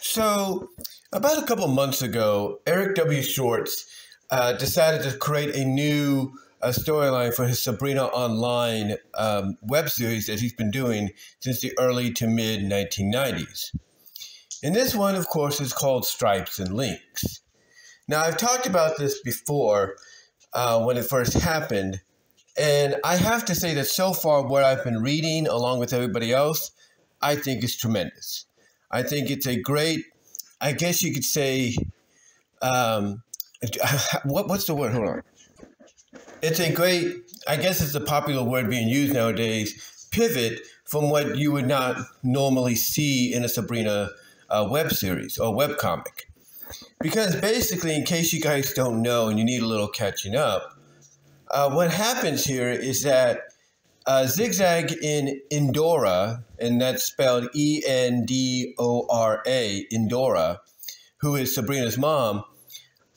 So, about a couple months ago, Eric W. Schwartz uh, decided to create a new uh, storyline for his Sabrina Online um, web series that he's been doing since the early to mid 1990s. And this one, of course, is called Stripes and Links. Now, I've talked about this before uh, when it first happened, and I have to say that so far, what I've been reading along with everybody else, I think is tremendous. I think it's a great, I guess you could say, um, what, what's the word? Hold on. It's a great, I guess it's a popular word being used nowadays, pivot from what you would not normally see in a Sabrina uh, web series or web comic. Because basically, in case you guys don't know and you need a little catching up, uh, what happens here is that uh, Zigzag in Endora, and that's spelled E N D O R A, Endora, who is Sabrina's mom,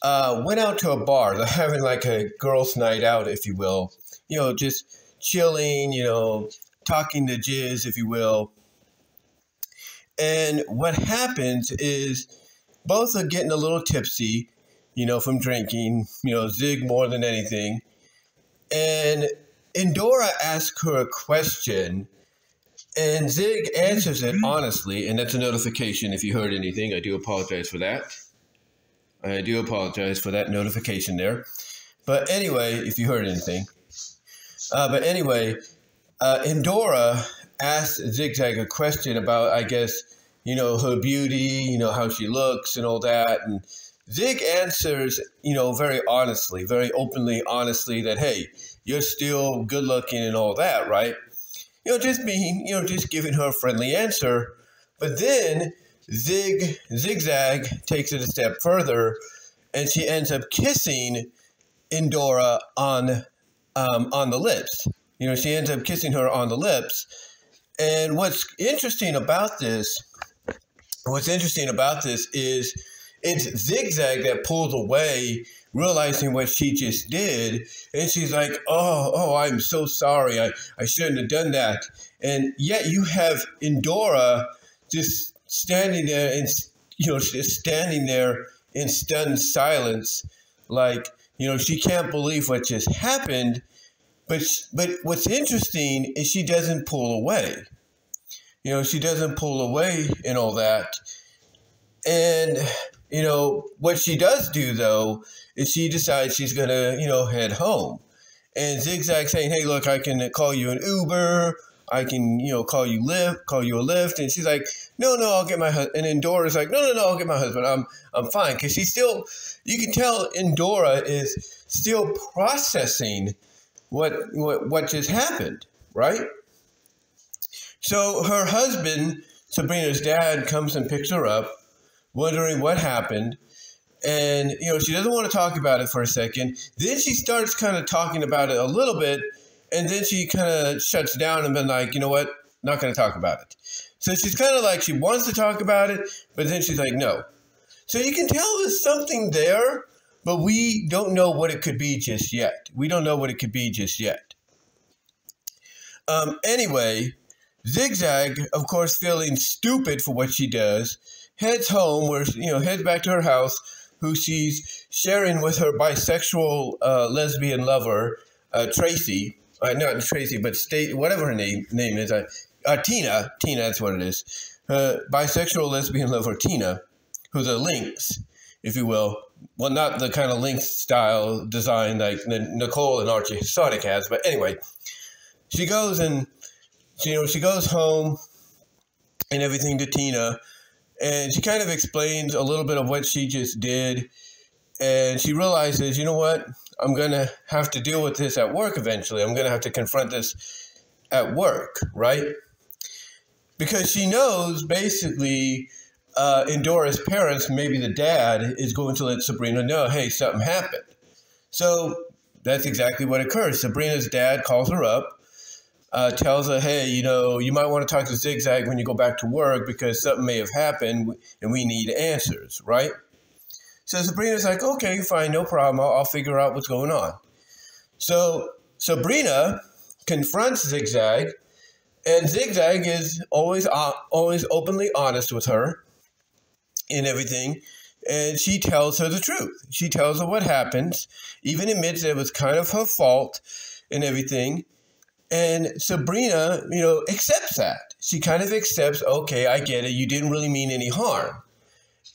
uh, went out to a bar. They're having like a girls' night out, if you will. You know, just chilling, you know, talking to jizz, if you will. And what happens is both are getting a little tipsy, you know, from drinking, you know, Zig more than anything. And Endora asks her a question, and Zig answers it honestly, and that's a notification if you heard anything. I do apologize for that. I do apologize for that notification there. But anyway, if you heard anything. Uh, but anyway, uh, Endora asked Zigzag a question about, I guess, you know, her beauty, you know, how she looks and all that. And Zig answers, you know, very honestly, very openly, honestly, that, hey, you're still good looking and all that, right? You know, just being, you know, just giving her a friendly answer. But then Zig Zigzag takes it a step further, and she ends up kissing Endora on um, on the lips. You know, she ends up kissing her on the lips. And what's interesting about this, what's interesting about this is it's Zigzag that pulls away, realizing what she just did, and she's like, "Oh, oh, I'm so sorry. I, I shouldn't have done that." And yet you have Endora just standing there and you know just standing there in stunned silence, like you know she can't believe what just happened. But but what's interesting is she doesn't pull away. You know she doesn't pull away and all that. And you know what she does do though is she decides she's gonna you know head home. And Zigzag saying, "Hey, look, I can call you an Uber I can, you know, call you lift, call you a lift. And she's like, no, no, I'll get my husband. And Endora's like, no, no, no, I'll get my husband. I'm, I'm fine. Cause she's still, you can tell Endora is still processing what, what, what just happened. Right. So her husband, Sabrina's dad comes and picks her up, wondering what happened. And, you know, she doesn't want to talk about it for a second. Then she starts kind of talking about it a little bit and then she kind of shuts down and been like, you know what, not going to talk about it. So she's kind of like she wants to talk about it, but then she's like, no. So you can tell there's something there, but we don't know what it could be just yet. We don't know what it could be just yet. Um, anyway, Zigzag, of course, feeling stupid for what she does, heads home, where you know, heads back to her house, who she's sharing with her bisexual uh, lesbian lover, uh, Tracy, uh, not Tracy, but State, whatever her name name is, uh, uh, Tina, Tina, that's what it is. Uh, bisexual lesbian lover Tina, who's a lynx, if you will. Well, not the kind of lynx style design like Nicole and Archie Sonic has, but anyway, she goes and you know she goes home and everything to Tina, and she kind of explains a little bit of what she just did, and she realizes, you know what, I'm going to have to deal with this at work eventually. I'm going to have to confront this at work, right? Because she knows basically uh, Endora's parents, maybe the dad, is going to let Sabrina know, hey, something happened. So that's exactly what occurs. Sabrina's dad calls her up, uh, tells her, hey, you know, you might want to talk to Zigzag when you go back to work because something may have happened and we need answers, right? So Sabrina's like, okay, fine, no problem. I'll, I'll figure out what's going on. So Sabrina confronts Zigzag, and Zigzag is always uh, always openly honest with her. and everything. And she tells her the truth. She tells her what happens, even admits it was kind of her fault and everything. And Sabrina, you know, accepts that. She kind of accepts, okay, I get it. You didn't really mean any harm.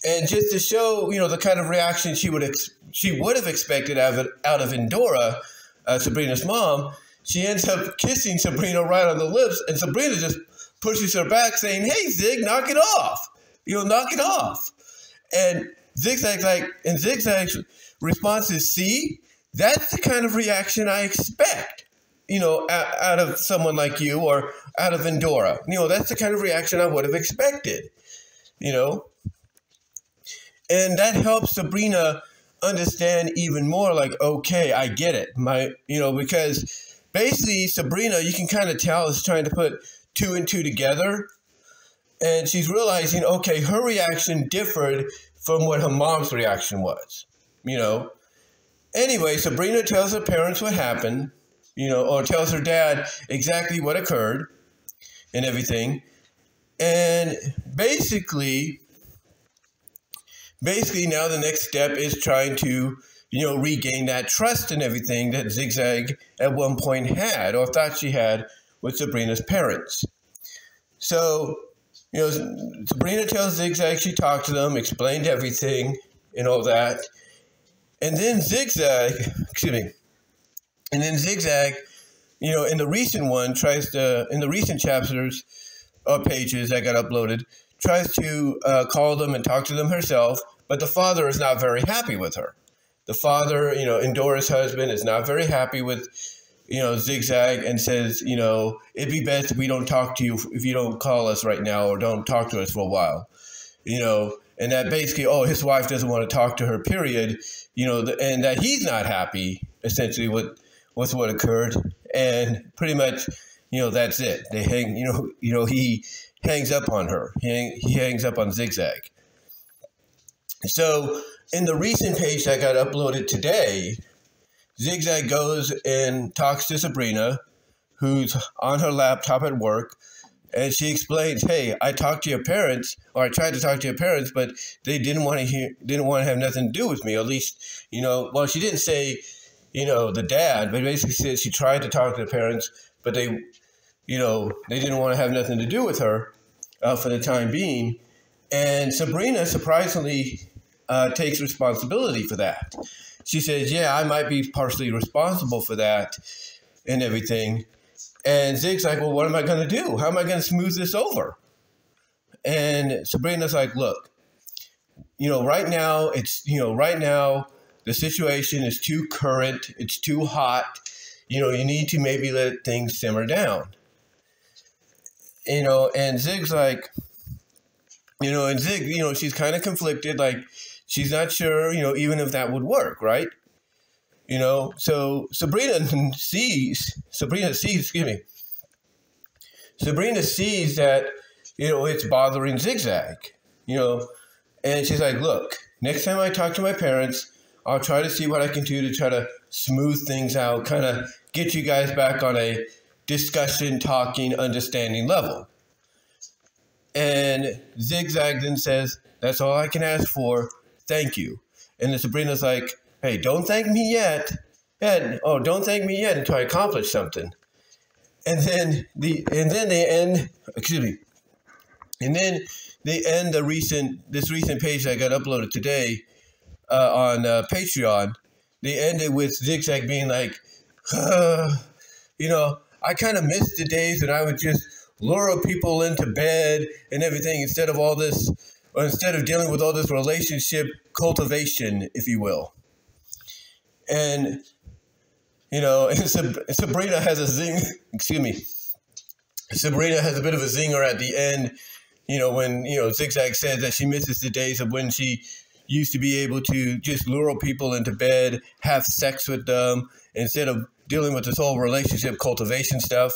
And just to show, you know, the kind of reaction she would ex- she would have expected out of, out of Endora, uh, Sabrina's mom, she ends up kissing Sabrina right on the lips, and Sabrina just pushes her back, saying, "Hey, Zig, knock it off. You know, knock it off." And Zigzag's like, and Zigzag's response is, "See, that's the kind of reaction I expect." You know, out of someone like you or out of Endora. You know, that's the kind of reaction I would have expected. You know, and that helps Sabrina understand even more like okay i get it my you know because basically sabrina you can kind of tell is trying to put two and two together and she's realizing okay her reaction differed from what her mom's reaction was you know anyway sabrina tells her parents what happened you know or tells her dad exactly what occurred and everything. And basically basically now the next step is trying to you know regain that trust and everything that zigzag at one point had or thought she had with sabrina's parents. So you know sabrina tells zigzag she talked to them explained everything and all that. And then zigzag excuse me and then zigzag you know in the recent one tries to in the recent chapters or pages that got uploaded tries to uh, call them and talk to them herself but the father is not very happy with her. The father, you know, Endora's husband, is not very happy with, you know, Zigzag and says, you know, it'd be best if we don't talk to you if you don't call us right now or don't talk to us for a while. You know, and that basically, oh, his wife doesn't want to talk to her, period. You know, and that he's not happy essentially with with what occurred, and pretty much, you know, that's it. They hang, you know, you know, he hangs up on her. He, hang, he hangs up on Zigzag. So in the recent page that got uploaded today, Zigzag goes and talks to Sabrina, who's on her laptop at work, and she explains, "Hey, I talked to your parents, or I tried to talk to your parents, but they didn't want to hear, didn't want to have nothing to do with me. At least, you know, well, she didn't say, you know, the dad, but basically said she tried to talk to the parents, but they, you know, they didn't want to have nothing to do with her uh, for the time being." And Sabrina surprisingly uh, takes responsibility for that. She says, Yeah, I might be partially responsible for that and everything. And Zig's like, Well, what am I going to do? How am I going to smooth this over? And Sabrina's like, Look, you know, right now, it's, you know, right now, the situation is too current, it's too hot. You know, you need to maybe let things simmer down. You know, and Zig's like, you know, and Zig, you know, she's kind of conflicted. Like, she's not sure, you know, even if that would work, right? You know, so Sabrina sees, Sabrina sees, excuse me, Sabrina sees that, you know, it's bothering Zigzag, you know, and she's like, look, next time I talk to my parents, I'll try to see what I can do to try to smooth things out, kind of get you guys back on a discussion, talking, understanding level. And Zigzag then says, That's all I can ask for thank you. And then Sabrina's like, hey, don't thank me yet. And oh, don't thank me yet until I accomplish something. And then the and then they end excuse me. And then they end the recent this recent page that got uploaded today uh, on uh, Patreon. They ended with Zigzag being like, uh, you know, I kind of missed the days when I would just lure people into bed and everything instead of all this or instead of dealing with all this relationship cultivation, if you will. And, you know, Sabrina has a zing, excuse me, Sabrina has a bit of a zinger at the end, you know, when, you know, Zigzag says that she misses the days of when she used to be able to just lure people into bed, have sex with them, instead of dealing with this whole relationship cultivation stuff,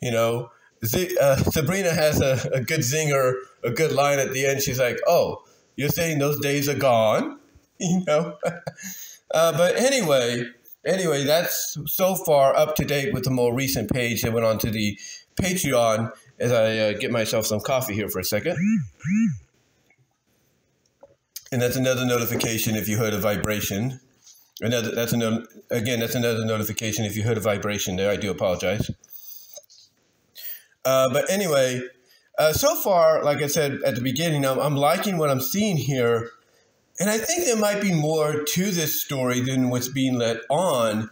you know. Z- uh, Sabrina has a, a good zinger, a good line at the end. She's like, "Oh, you're saying those days are gone," you know. uh, but anyway, anyway, that's so far up to date with the more recent page that went on to the Patreon. As I uh, get myself some coffee here for a second. And that's another notification if you heard a vibration. Another that's another again that's another notification if you heard a vibration there. I do apologize. Uh, but anyway, uh, so far, like I said at the beginning, I'm, I'm liking what I'm seeing here, and I think there might be more to this story than what's being let on,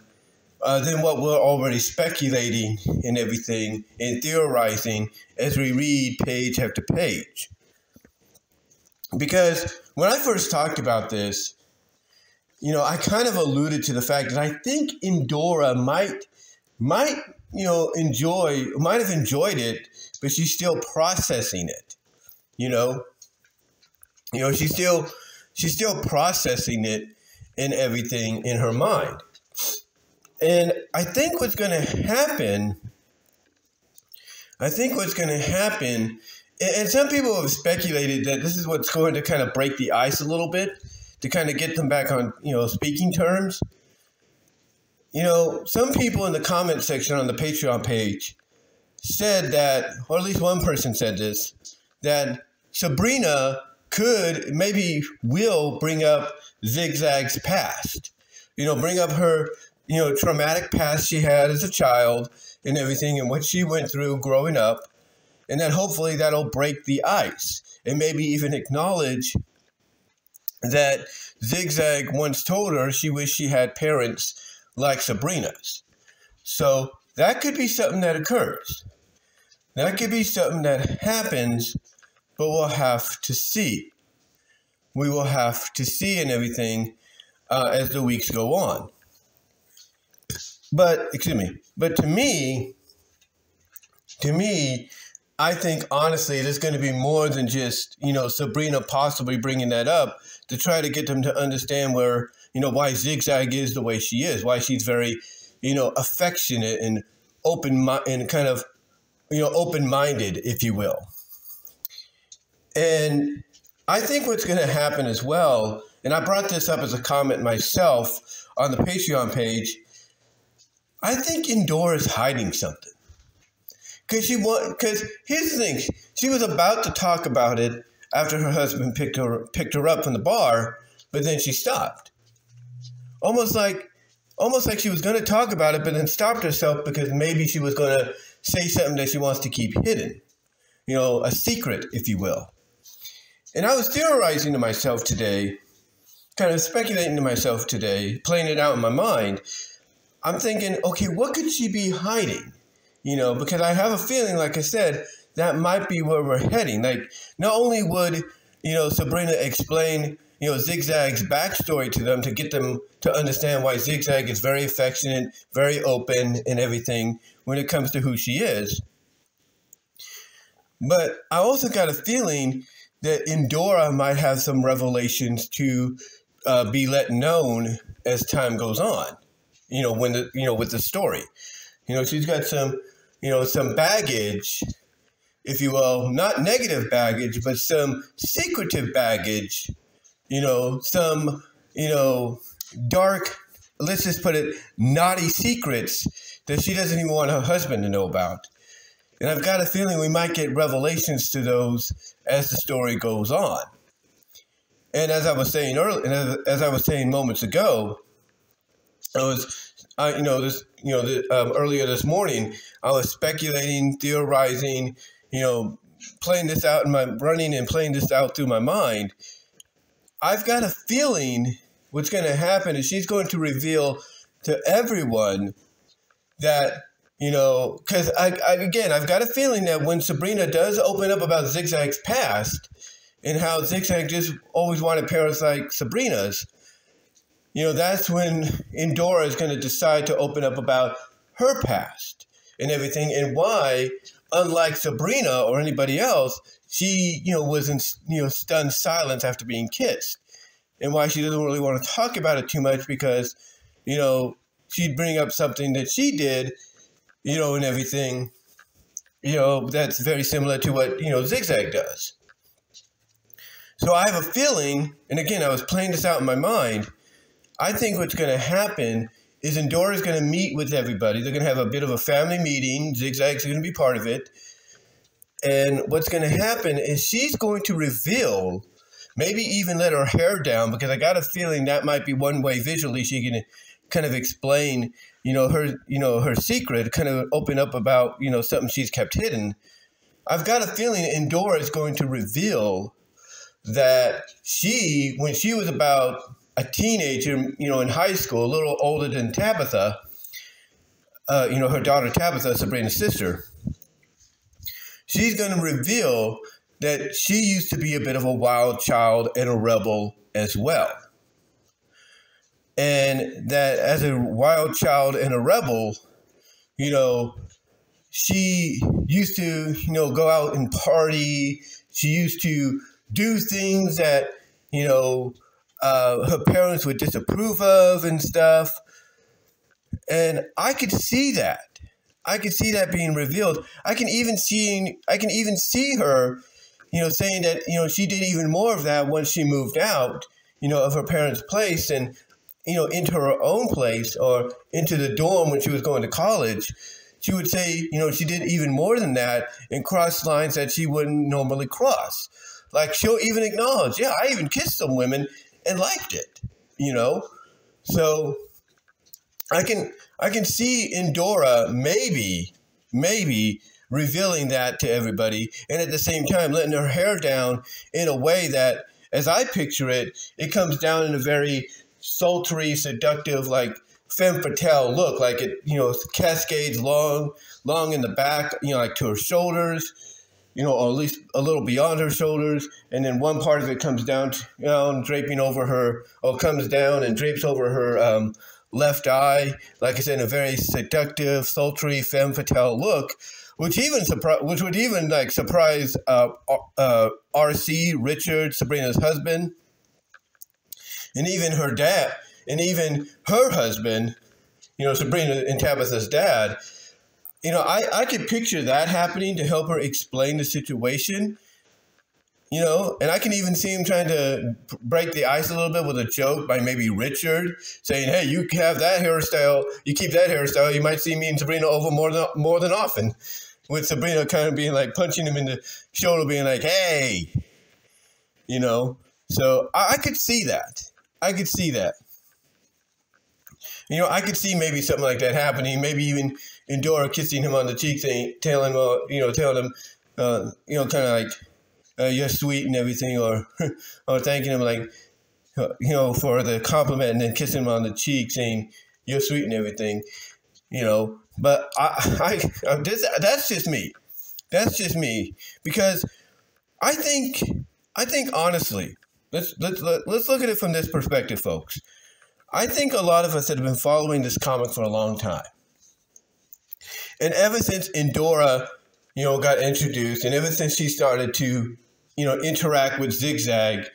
uh, than what we're already speculating and everything and theorizing as we read page after page. Because when I first talked about this, you know, I kind of alluded to the fact that I think Endora might might you know enjoy might have enjoyed it, but she's still processing it. You know, you know she's still she's still processing it and everything in her mind. And I think what's going to happen, I think what's going to happen, and some people have speculated that this is what's going to kind of break the ice a little bit to kind of get them back on, you know, speaking terms. You know, some people in the comment section on the Patreon page said that, or at least one person said this, that Sabrina could, maybe will bring up Zigzag's past. You know, bring up her, you know, traumatic past she had as a child and everything and what she went through growing up. And then hopefully that'll break the ice and maybe even acknowledge that Zigzag once told her she wished she had parents like Sabrina's. So that could be something that occurs. That could be something that happens, but we'll have to see. We will have to see and everything uh, as the weeks go on. But, excuse me, but to me, to me, I think honestly, there's going to be more than just, you know, Sabrina possibly bringing that up to try to get them to understand where, you know, why Zigzag is the way she is, why she's very, you know, affectionate and open and kind of, you know, open minded, if you will. And I think what's going to happen as well, and I brought this up as a comment myself on the Patreon page. I think Endora is hiding something. Because she want, because here's the thing, she was about to talk about it after her husband picked her picked her up from the bar, but then she stopped. Almost like almost like she was going to talk about it, but then stopped herself because maybe she was going to say something that she wants to keep hidden. You know, a secret, if you will. And I was theorizing to myself today, kind of speculating to myself today, playing it out in my mind. I'm thinking, okay, what could she be hiding? You know, because I have a feeling, like I said, that might be where we're heading. Like, not only would, you know, Sabrina explain, you know, Zigzag's backstory to them to get them to understand why Zigzag is very affectionate, very open, and everything when it comes to who she is. But I also got a feeling that Endora might have some revelations to uh, be let known as time goes on. You know, when the you know with the story, you know, she's got some you know some baggage if you will, not negative baggage, but some secretive baggage, you know, some, you know, dark, let's just put it, naughty secrets that she doesn't even want her husband to know about. And I've got a feeling we might get revelations to those as the story goes on. And as I was saying earlier, and as, as I was saying moments ago, I was, I, you know, this, you know, the, um, earlier this morning, I was speculating, theorizing, you know, playing this out in my running and playing this out through my mind, I've got a feeling what's going to happen is she's going to reveal to everyone that you know because I, I, again i've got a feeling that when sabrina does open up about zigzag's past and how zigzag just always wanted parents like sabrina's you know that's when endora is going to decide to open up about her past and everything and why unlike Sabrina or anybody else, she, you know, was in, you know, stunned silence after being kissed. And why she doesn't really want to talk about it too much because, you know, she'd bring up something that she did, you know, and everything, you know, that's very similar to what, you know, Zigzag does. So I have a feeling, and again, I was playing this out in my mind. I think what's going to happen is Endora is going to meet with everybody. They're going to have a bit of a family meeting. Zigzag's going to be part of it. And what's going to happen is she's going to reveal maybe even let her hair down because I got a feeling that might be one way visually she can kind of explain, you know, her, you know, her secret, kind of open up about, you know, something she's kept hidden. I've got a feeling Endora is going to reveal that she, when she was about a teenager, you know, in high school, a little older than Tabitha, uh, you know, her daughter Tabitha, Sabrina's sister, she's going to reveal that she used to be a bit of a wild child and a rebel as well. And that as a wild child and a rebel, you know, she used to, you know, go out and party. She used to do things that, you know, uh, her parents would disapprove of and stuff. And I could see that. I could see that being revealed. I can even see I can even see her, you know, saying that, you know, she did even more of that once she moved out, you know, of her parents' place and, you know, into her own place or into the dorm when she was going to college. She would say, you know, she did even more than that and cross lines that she wouldn't normally cross. Like she'll even acknowledge, yeah, I even kissed some women and liked it, you know? So I can I can see Endora maybe, maybe revealing that to everybody and at the same time letting her hair down in a way that as I picture it, it comes down in a very sultry, seductive, like femme fatale look, like it, you know, cascades long, long in the back, you know, like to her shoulders, you know, at least a little beyond her shoulders, and then one part of it comes down, down, draping over her, or comes down and drapes over her um, left eye, like I said, a very seductive, sultry, femme fatale look, which even surprise, which would even like surprise uh, uh, R.C. Richard, Sabrina's husband, and even her dad, and even her husband, you know, Sabrina and Tabitha's dad. You know, I, I could picture that happening to help her explain the situation you know, and I can even see him trying to break the ice a little bit with a joke by maybe Richard saying, "Hey, you have that hairstyle, you keep that hairstyle, you might see me and Sabrina over more than more than often." With Sabrina kind of being like punching him in the shoulder, being like, "Hey," you know. So I, I could see that. I could see that. You know, I could see maybe something like that happening. Maybe even Endora kissing him on the cheek, saying, telling him, uh, you know, telling him, uh, you know, kind of like uh, you're sweet and everything, or or thanking him like uh, you know for the compliment and then kissing him on the cheek, saying you're sweet and everything, you know. But I, I, I this, that's just me. That's just me because I think I think honestly, let's let's let's look at it from this perspective, folks. I think a lot of us that have been following this comic for a long time. And ever since Endora, you know, got introduced, and ever since she started to you know, interact with Zigzag,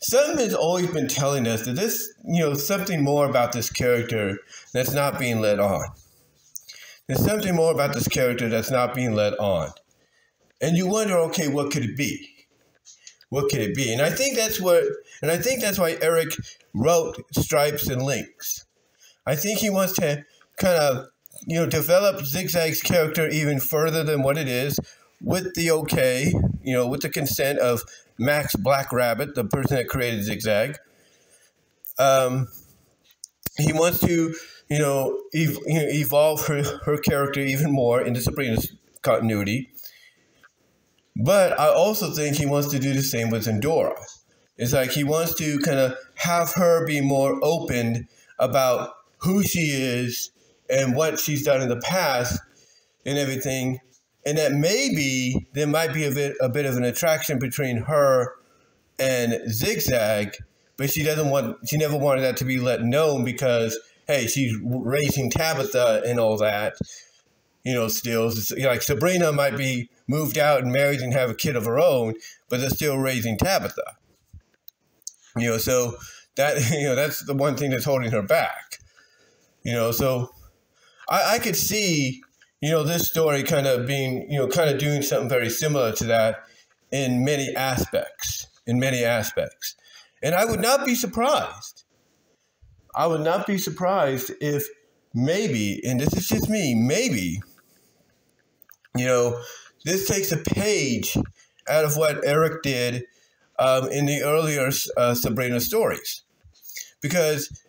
something has always been telling us that this, you know, something more about this character that's not being let on. There's something more about this character that's not being let on. And you wonder, okay, what could it be? What could it be? And I think that's what, and I think that's why Eric wrote Stripes and Links. I think he wants to kind of, you know, develop Zigzag's character even further than what it is, with the okay, you know, with the consent of Max Black Rabbit, the person that created Zigzag. Um, he wants to, you know, ev- evolve her, her character even more into Sabrina's continuity. But I also think he wants to do the same with Endora. It's like he wants to kind of have her be more open about who she is and what she's done in the past and everything and that maybe there might be a bit a bit of an attraction between her and Zigzag, but she doesn't want she never wanted that to be let known because hey, she's raising Tabitha and all that. You know, still like Sabrina might be moved out and married and have a kid of her own, but they're still raising Tabitha. You know, so that you know that's the one thing that's holding her back. You know, so I, I could see you know, this story kind of being, you know, kind of doing something very similar to that in many aspects, in many aspects. And I would not be surprised. I would not be surprised if maybe, and this is just me, maybe, you know, this takes a page out of what Eric did um, in the earlier uh, Sabrina stories, because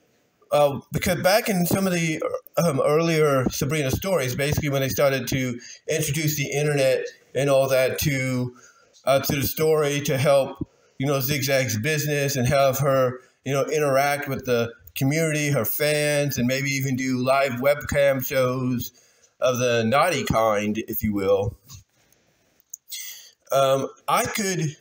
uh, because back in some of the um, earlier Sabrina stories, basically when they started to introduce the internet and all that to uh, to the story to help you know Zigzag's business and have her you know interact with the community, her fans, and maybe even do live webcam shows of the naughty kind, if you will. Um, I could,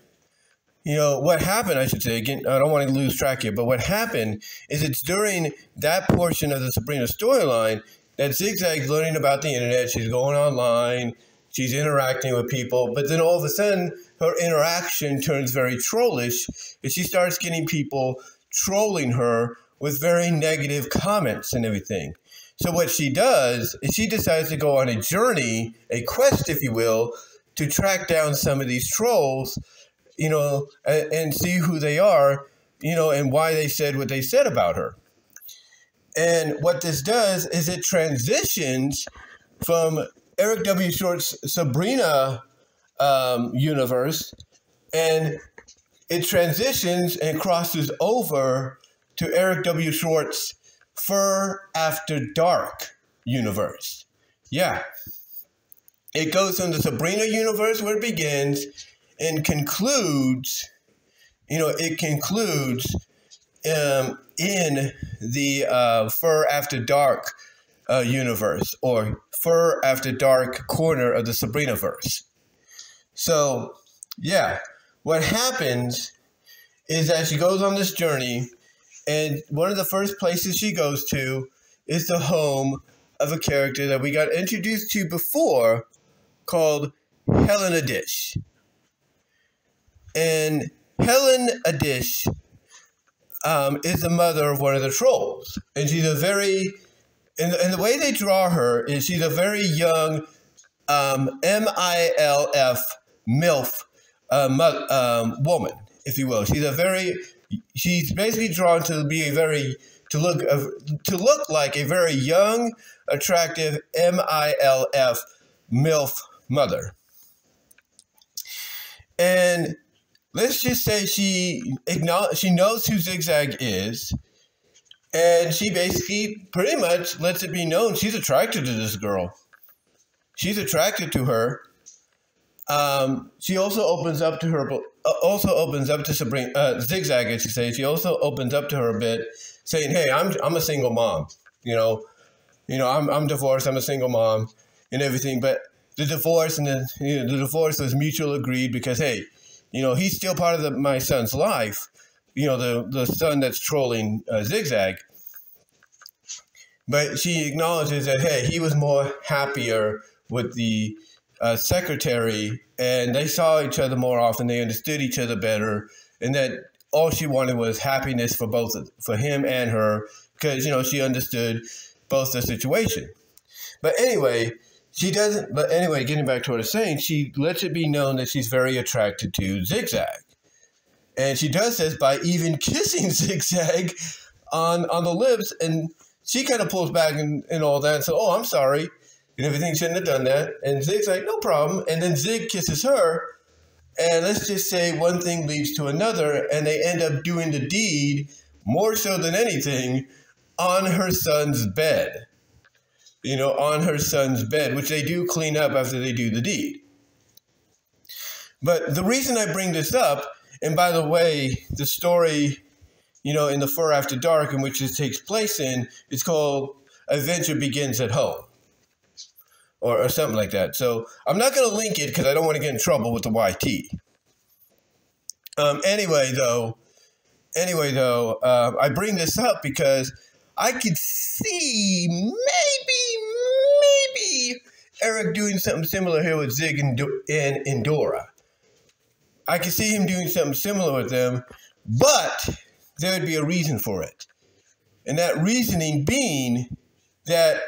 you know, what happened, I should say, again, I don't want to lose track here, but what happened is it's during that portion of the Sabrina storyline that Zigzag's learning about the internet. She's going online, she's interacting with people, but then all of a sudden, her interaction turns very trollish, and she starts getting people trolling her with very negative comments and everything. So what she does is she decides to go on a journey, a quest, if you will, to track down some of these trolls, you know, and, and see who they are, you know, and why they said what they said about her. And what this does is it transitions from Eric W. Schwartz's Sabrina um, universe, and it transitions and crosses over to Eric W. Schwartz's Fur After Dark universe. Yeah. It goes from the Sabrina universe where it begins and concludes, you know, it concludes um, in the uh, Fur After Dark uh, universe or Fur After Dark corner of the Sabrina verse. So, yeah, what happens is that she goes on this journey and one of the first places she goes to is the home of a character that we got introduced to before called Helena Dish. And Helen Adish um, is the mother of one of the trolls. And she's a very, and, and the way they draw her is she's a very young um, M-I-L-F, MILF uh, um, woman, if you will. She's a very she's basically drawn to be a very to look uh, to look like a very young, attractive MILF MILF mother. And let's just say she acknowledge she knows who Zigzag is, and she basically pretty much lets it be known she's attracted to this girl. She's attracted to her. Um, she also opens up to her uh, also opens up to Sabrina uh, Zigzag, I should say. She also opens up to her a bit, saying, "Hey, I'm I'm a single mom. You know, you know, I'm I'm divorced. I'm a single mom, and everything. But the divorce and the you know, the divorce was mutual agreed because hey, you know, he's still part of the, my son's life. You know, the the son that's trolling uh, Zigzag." But she acknowledges that hey, he was more happier with the uh, secretary, and they saw each other more often. They understood each other better, and that all she wanted was happiness for both for him and her, because you know she understood both the situation. But anyway, she doesn't. But anyway, getting back to what I was saying, she lets it be known that she's very attracted to Zigzag, and she does this by even kissing Zigzag on on the lips, and she kind of pulls back and, and all that and says, "Oh, I'm sorry." and everything shouldn't have done that. And Zig's like, no problem. And then Zig kisses her. And let's just say one thing leads to another, and they end up doing the deed more so than anything on her son's bed. You know, on her son's bed, which they do clean up after they do the deed. But the reason I bring this up, and by the way, the story, you know, in the Fur After Dark, in which this takes place in, is called Adventure Begins at Home or, or something like that. So I'm not going to link it because I don't want to get in trouble with the YT. Um, anyway, though, anyway, though, uh, I bring this up because I could see maybe, maybe Eric doing something similar here with Zig and, and Endora. I could see him doing something similar with them, but there would be a reason for it. And that reasoning being that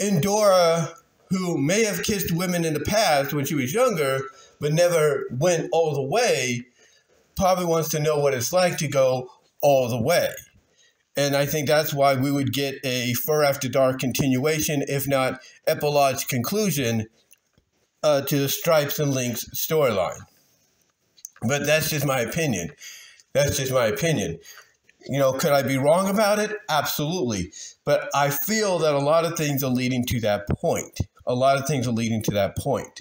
Endora who may have kissed women in the past when she was younger, but never went all the way, probably wants to know what it's like to go all the way. And I think that's why we would get a Fur After Dark continuation, if not epilogue conclusion, uh, to the Stripes and Links storyline. But that's just my opinion. That's just my opinion. You know, could I be wrong about it? Absolutely. But I feel that a lot of things are leading to that point. A lot of things are leading to that point.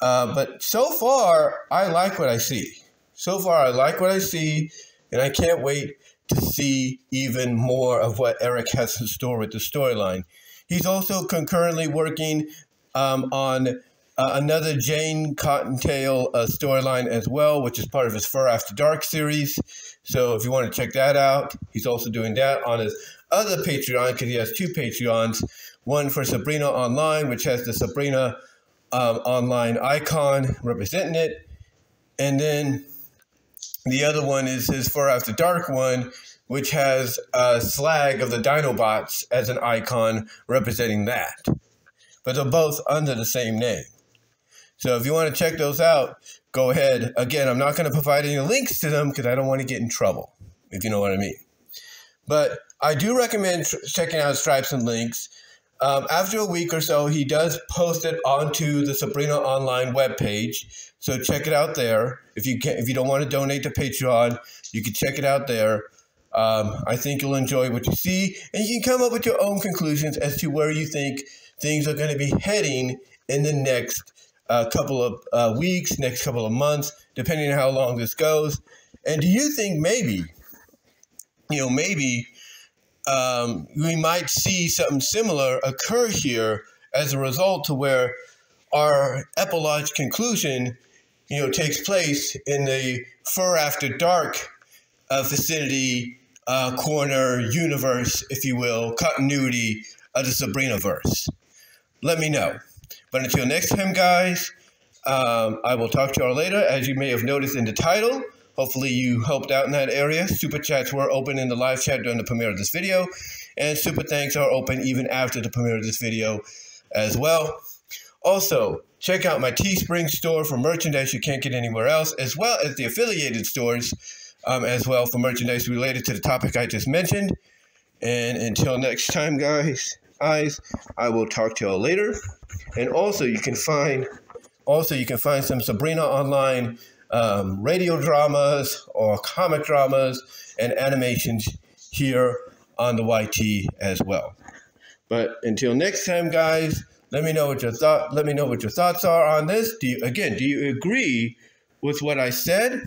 Uh, but so far, I like what I see. So far, I like what I see, and I can't wait to see even more of what Eric has in store with the storyline. He's also concurrently working um, on uh, another Jane Cottontail uh, storyline as well, which is part of his Fur After Dark series. So if you want to check that out, he's also doing that on his other Patreon because he has two Patreons. One for Sabrina Online, which has the Sabrina um, online icon representing it, and then the other one is his Fur the Dark one, which has a slag of the Dinobots as an icon representing that. But they're both under the same name. So if you want to check those out, go ahead. Again, I'm not going to provide any links to them because I don't want to get in trouble, if you know what I mean. But I do recommend checking out Stripes and Links. Um, after a week or so, he does post it onto the Sabrina Online webpage. So check it out there. If you can, if you don't want to donate to Patreon, you can check it out there. Um, I think you'll enjoy what you see, and you can come up with your own conclusions as to where you think things are going to be heading in the next uh, couple of uh, weeks, next couple of months, depending on how long this goes. And do you think maybe, you know, maybe um, we might see something similar occur here as a result to where our epilogue conclusion, you know, takes place in the Fur After Dark uh, vicinity, uh, corner, universe, if you will, continuity of the Sabrina verse. Let me know. But until next time, guys, um, I will talk to y'all later. As you may have noticed in the title, hopefully you helped out in that area. Super chats were open in the live chat during the premiere of this video, and super thanks are open even after the premiere of this video as well. Also, check out my Teespring store for merchandise you can't get anywhere else, as well as the affiliated stores um, as well for merchandise related to the topic I just mentioned. And until next time, guys, eyes, I will talk to y'all later. And also, you can find also you can find some Sabrina online um, radio dramas or comic dramas and animations here on the YT as well. But until next time, guys, let me know what your thought. Let me know what your thoughts are on this. Do you again? Do you agree with what I said?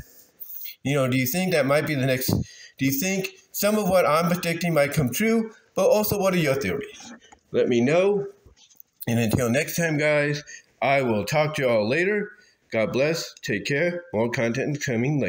You know, do you think that might be the next? Do you think some of what I'm predicting might come true? But also, what are your theories? Let me know. And until next time, guys, I will talk to you all later. God bless. Take care. More content is coming later.